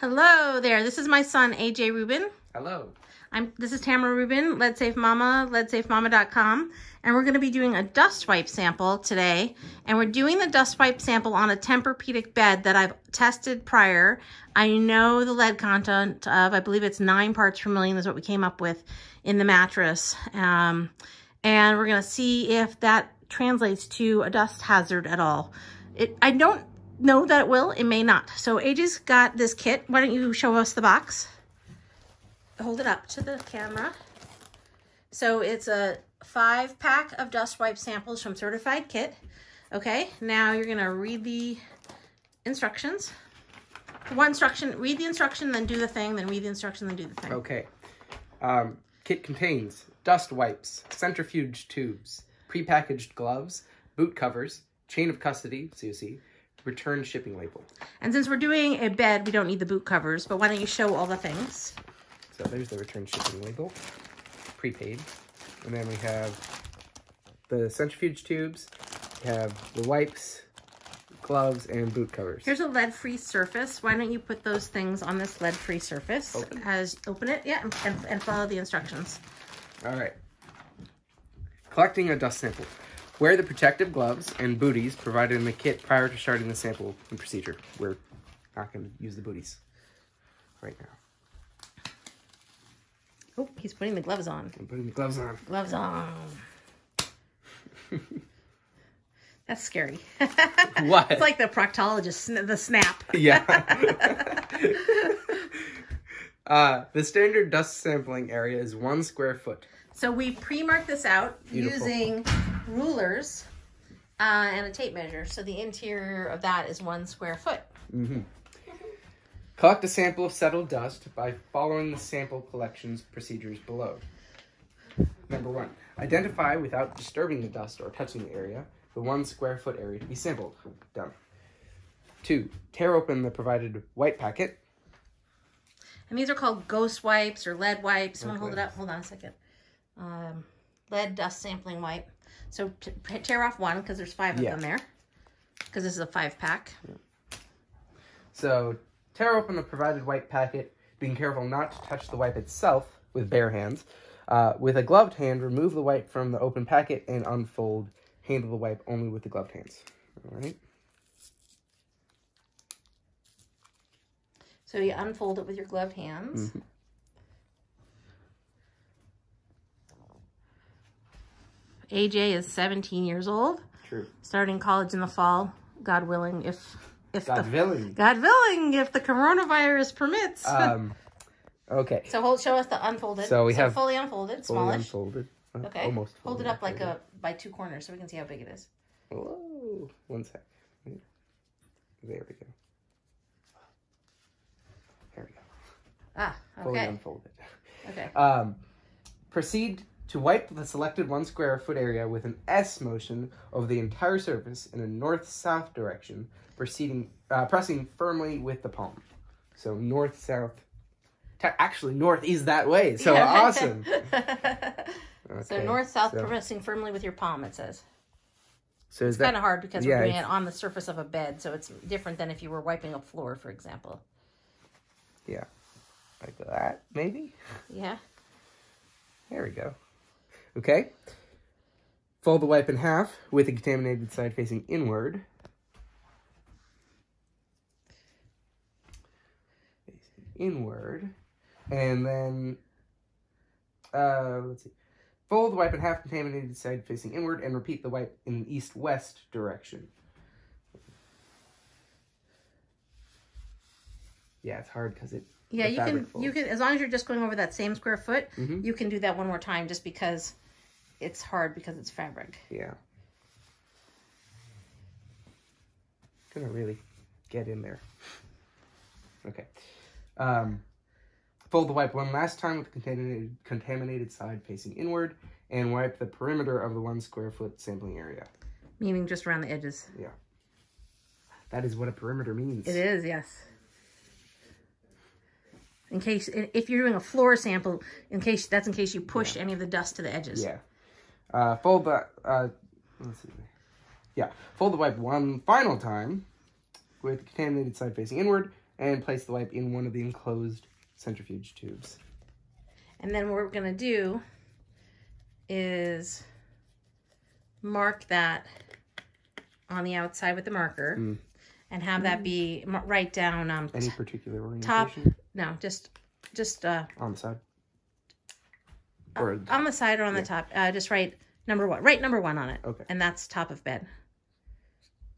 Hello there. This is my son, AJ Rubin. Hello. I'm, this is Tamara Rubin, Lead Safe Mama, leadsafemama.com, and we're going to be doing a dust wipe sample today. And we're doing the dust wipe sample on a Tempur-Pedic bed that I've tested prior. I know the lead content of, I believe it's nine parts per million is what we came up with in the mattress. Um, and we're going to see if that translates to a dust hazard at all. It, I don't know that it will. It may not. So AJ's got this kit. Why don't you show us the box? Hold it up to the camera. So it's a five pack of dust wipe samples from Certified Kit. Okay, now you're going to read the instructions. One instruction, read the instruction, then do the thing, then read the instruction, then do the thing. Okay. Um, kit contains dust wipes, centrifuge tubes, prepackaged gloves, boot covers, chain of custody, COC, return shipping label. And since we're doing a bed, we don't need the boot covers, but why don't you show all the things? So there's the return shipping label, prepaid. And then we have the centrifuge tubes, we have the wipes, gloves, and boot covers. Here's a lead-free surface. Why don't you put those things on this lead-free surface? Open. As open it, yeah, and, and follow the instructions. All right. Collecting a dust sample. Wear the protective gloves and booties provided in the kit prior to starting the sample procedure. We're not going to use the booties right now. Oh, he's putting the gloves on. I'm putting the gloves on. Gloves on. That's scary. What? it's like the proctologist, the snap. yeah. uh, the standard dust sampling area is one square foot. So we pre-marked this out Beautiful. using rulers uh, and a tape measure. So the interior of that is one square foot. Collect a sample of settled dust by following the sample collections procedures below. Number one, identify without disturbing the dust or touching the area, the one square foot area to be sampled. Done. Two, tear open the provided white packet. And these are called ghost wipes or lead wipes. To hold it up? Hold on a second. Um, lead dust sampling wipe. So tear off one because there's five of Yeah. them there. Because this is a five pack. So, tear open the provided white packet, being careful not to touch the wipe itself with bare hands. Uh, with a gloved hand, remove the wipe from the open packet and unfold. Handle the wipe only with the gloved hands. All right. So you unfold it with your gloved hands. Mm-hmm. AJ is 17 years old, True. starting college in the fall, God willing, if if God the willing. God willing, if the coronavirus permits. Um, okay. so hold, show us the unfolded. So we have fully unfolded, Fully smallish. unfolded. Uh, Okay. Almost. Hold it fully up like a by two corners so we can see how big it is. Whoa. One sec. There we go. There we go. Ah, Fully okay. unfolded. Okay. Um, proceed to wipe the selected one square foot area with an S motion over the entire surface in a north-south direction, proceeding, uh, pressing firmly with the palm. So north-south. Actually, north is that way. So Yeah. awesome. So north south so- pressing firmly with your palm. It says. So is Kind of hard because yeah, we're doing it on the surface of a bed, so it's different than if you were wiping a floor, for example. yeah, like that maybe? Yeah. There we go. Okay. Fold the wipe in half with the contaminated side facing inward. Facing inward. And then, uh, let's see. Fold the wipe in half, contaminated side facing inward, and repeat the wipe in an east west direction. Yeah, it's hard because it. Yeah, you can fabric you can as long as you're just going over that same square foot, Mhm. you can do that one more time just because it's hard because it's fabric. Yeah. Gonna really get in there. Okay. Um, fold the wipe one last time with the contaminated, contaminated side facing inward and wipe the perimeter of the one square foot sampling area. Meaning just around the edges. Yeah. That is what a perimeter means. It is, yes. In case if you're doing a floor sample, in case that's in case you pushed any of the dust to the edges. Yeah. Uh, fold the, uh, let's see. Yeah. Fold the wipe one final time with the contaminated side facing inward and place the wipe in one of the enclosed centrifuge tubes. And then what we're gonna do is mark that on the outside with the marker Mm. and have that be right down um Any particular particular top no just just uh on the side? Or on the side or on the top. Uh just write number one write number one on it. Okay. and that's top of bed.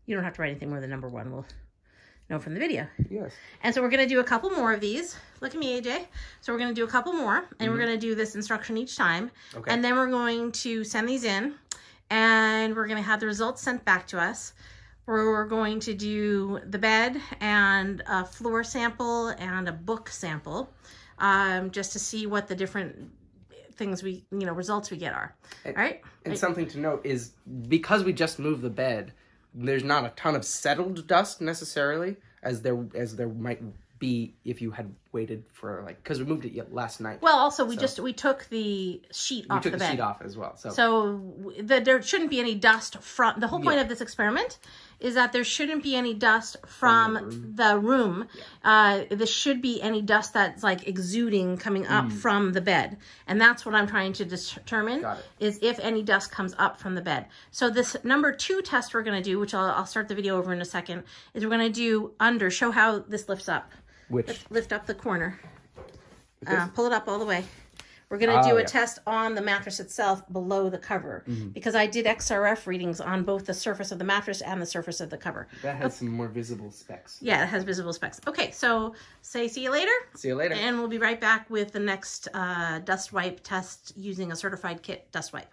You don't have to write anything more than number one. We'll know from the video. Yes. and so we're going to do a couple more of these. Look at me aj so we're going to do a couple more and we're going to do this instruction each time. Okay. and then we're going to send these in and we're going to have the results sent back to us. We're going to do the bed and a floor sample and a book sample um, just to see what the different things we you know results we get are all right And something to note is because we just moved the bed, there's not a ton of settled dust necessarily, as there as there might be if you had waited for like because we moved it yet last night. well also we just we took the sheet we off took the the, bed sheet off as well. So, So the, there shouldn't be any dust from the whole point Yeah. of this experiment is that there shouldn't be any dust from, From the room. Uh, there should be any dust that's like exuding coming up Mm. from the bed, and that's what I'm trying to determine is if any dust comes up from the bed. So this number two test we're going to do, which I'll, I'll start the video over in a second, is we're going to do under. Show how this lifts up. which Lift up the corner. Uh, pull it up all the way. We're going to Oh, do a yeah. test on the mattress itself below the cover Mm-hmm. because I did XRF readings on both the surface of the mattress and the surface of the cover. that has some more visible specks. Yeah, it has visible specks. Okay, so say see you later, See you later. and we'll be right back with the next uh, dust wipe test using a certified kit dust wipe.